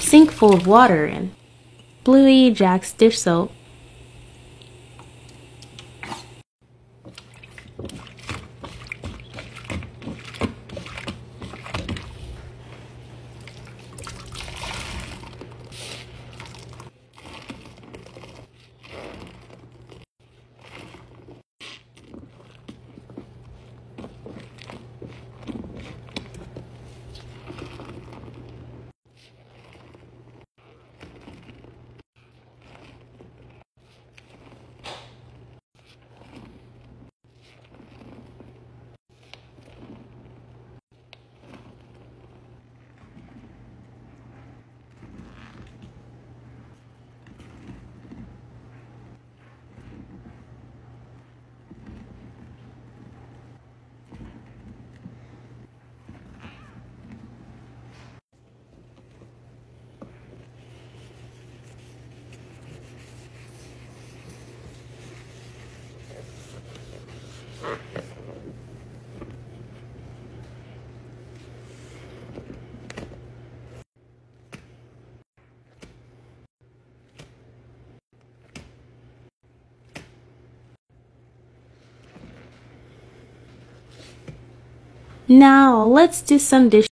Sink full of water and Bluey Jack's dish soap. Now let's do some dish